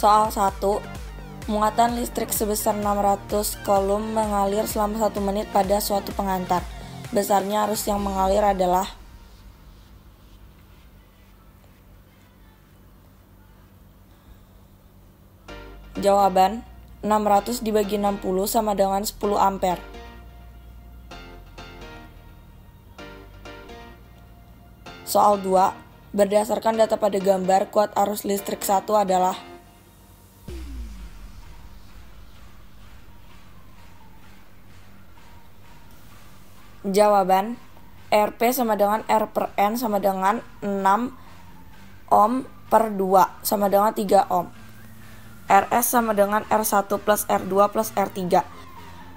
Soal 1. Muatan listrik sebesar 600 kolom mengalir selama 1 menit pada suatu pengantar. Besarnya arus yang mengalir adalah Jawaban 600 dibagi 60 sama dengan 10 ampere. Soal 2. Berdasarkan data pada gambar, kuat arus listrik 1 adalah Jawaban RP sama dengan R per N sama dengan 6 ohm per 2 sama dengan 3 ohm. RS sama dengan R1 plus R2 plus R3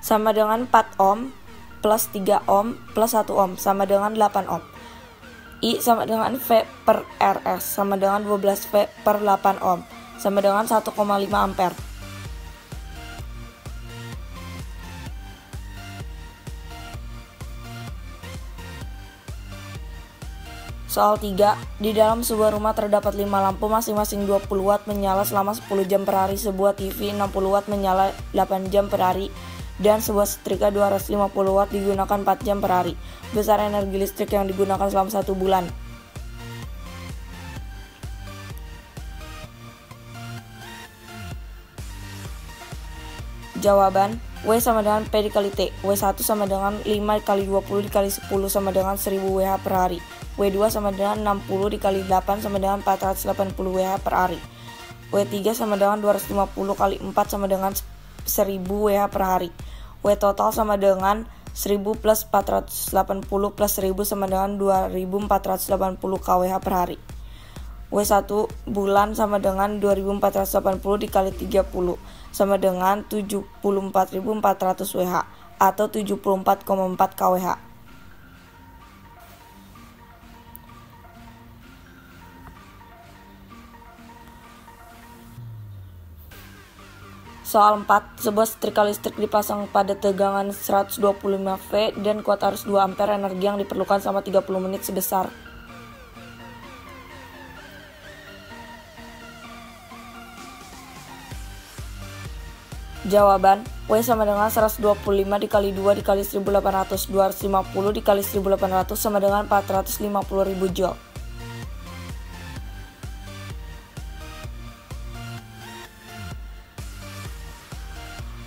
sama dengan 4 ohm plus 3 ohm plus 1 ohm sama dengan 8 ohm. I sama dengan V per RS sama dengan 12 V per 8 ohm sama dengan 1,5 ampere. Soal 3, di dalam sebuah rumah terdapat 5 lampu masing-masing 20 watt menyala selama 10 jam per hari, sebuah TV 60 watt menyala 8 jam per hari, dan sebuah setrika 250 watt digunakan 4 jam per hari. Besar energi listrik yang digunakan selama satu bulan. Jawaban W sama dengan P dikali T. W1 sama dengan 5 kali 20 dikali 10 sama dengan 1000 WH per hari. W2 sama dengan 60 dikali 8 sama dengan 480 WH per hari. W3 sama dengan 250 kali 4 sama dengan 1000 WH per hari. W total sama dengan 1000 plus 480 plus 1000 sama dengan 2480 kWh per hari. W1 bulan sama dengan 2480 dikali 30 sama dengan 74.400 WH atau 74,4 kWh. Soal 4, sebuah setrika listrik dipasang pada tegangan 125 V dan kuat arus 2 ampere energi yang diperlukan selama 30 menit sebesar Jawaban W sama dengan 125 dikali 2 dikali 1800 250 dikali 1800 sama dengan 450.000 joule.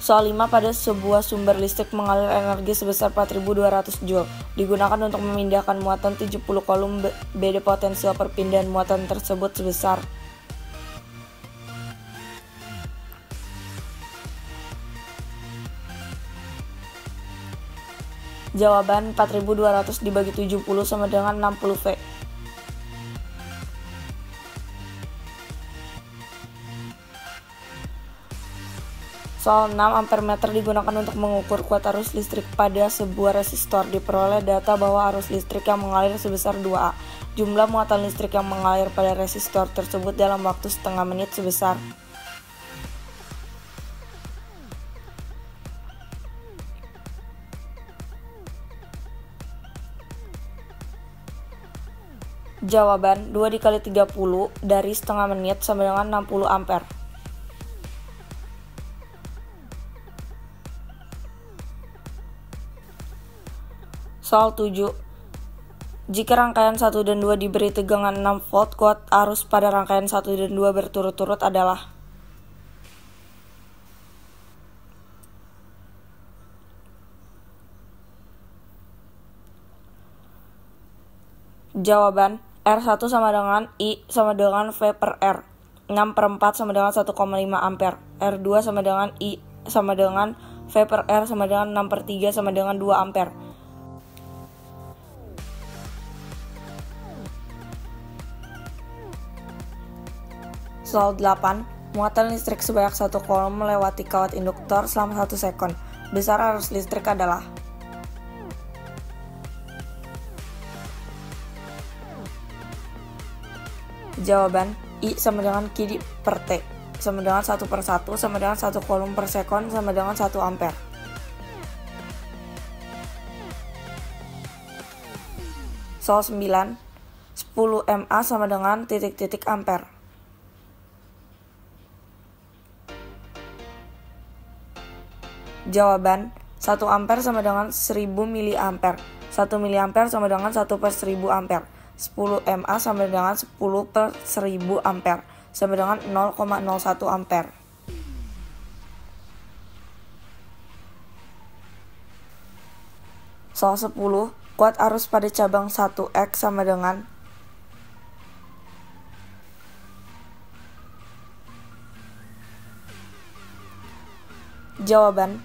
Soal 5 pada sebuah sumber listrik mengalir energi sebesar 4200 joule digunakan untuk memindahkan muatan 70 kolom beda potensial perpindahan muatan tersebut sebesar Jawaban 4200 dibagi 70 sama dengan 60 V. Soal 6 ampere meter digunakan untuk mengukur kuat arus listrik pada sebuah resistor. Diperoleh data bahwa arus listrik yang mengalir sebesar 2A. Jumlah muatan listrik yang mengalir pada resistor tersebut dalam waktu setengah menit sebesar Jawaban 2 dikali 30 dari setengah menit sama dengan 60 ampere. Soal 7. Jika rangkaian 1 dan 2 diberi tegangan 6 volt, kuat arus pada rangkaian 1 dan 2 berturut-turut adalah Jawaban R1 sama dengan I sama dengan V per R. 6 per 4 sama dengan 1,5 ampere. R2 sama dengan I sama dengan V per R sama dengan 6 per 3 sama dengan 2 ampere. Soal 8. Muatan listrik sebanyak 1 kolom melewati kawat induktor selama 1 sekon. Besar arus listrik adalah Jawaban I sama dengan kiri per T sama dengan 1 per 1 sama dengan 1 kolom per sekon sama dengan 1 ampere. Soal 9, 10 MA sama dengan titik-titik ampere. Jawaban 1 ampere sama dengan 1000 miliampere. 1 miliampere sama dengan 1 per 1000 ampere. 10 mA sama dengan 10 per 1000 ampere sama dengan 0,01 ampere. Soal 10, kuat arus pada cabang 1X sama dengan Jawaban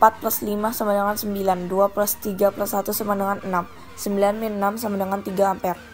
4 plus 5 sama dengan 9 2 plus 3 plus 1 sama dengan 6 9 min 6 sama dengan 3 ampere